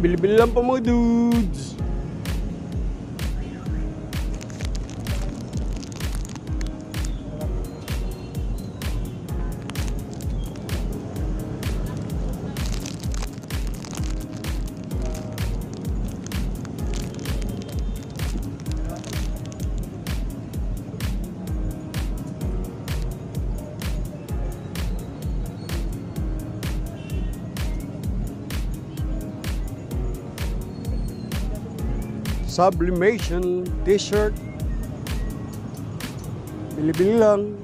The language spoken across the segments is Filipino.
Bili-bili lang po mga dudes. Sublimation t-shirt. Bili-bili lang.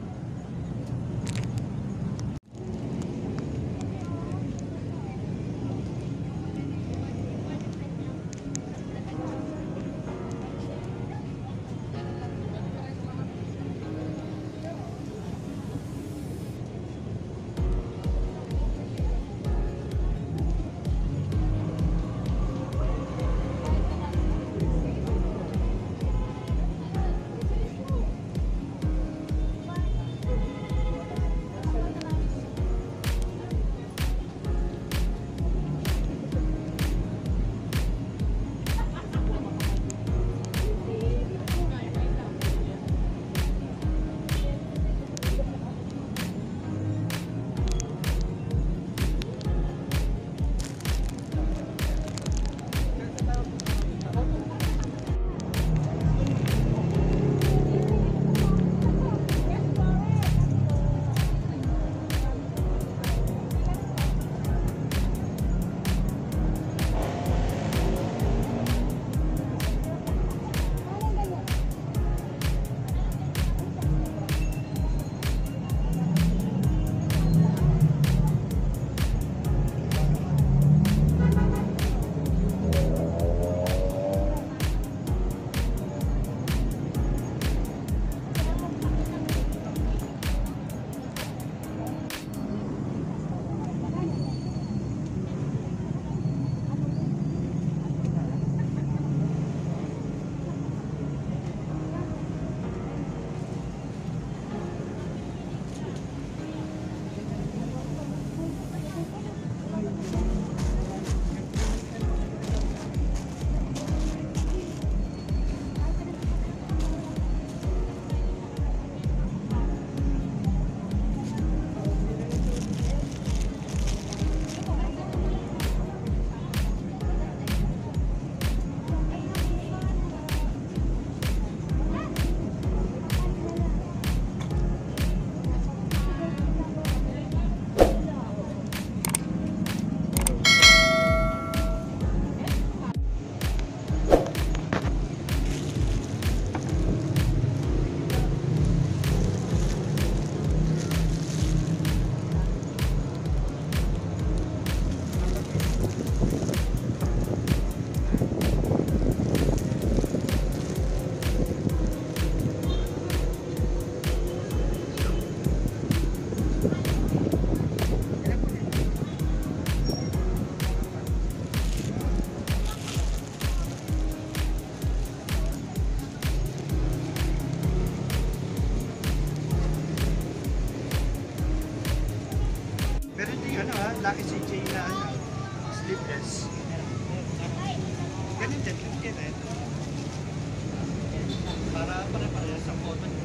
Ganun din, ganun din. Eh. Para pare-parehas ang photo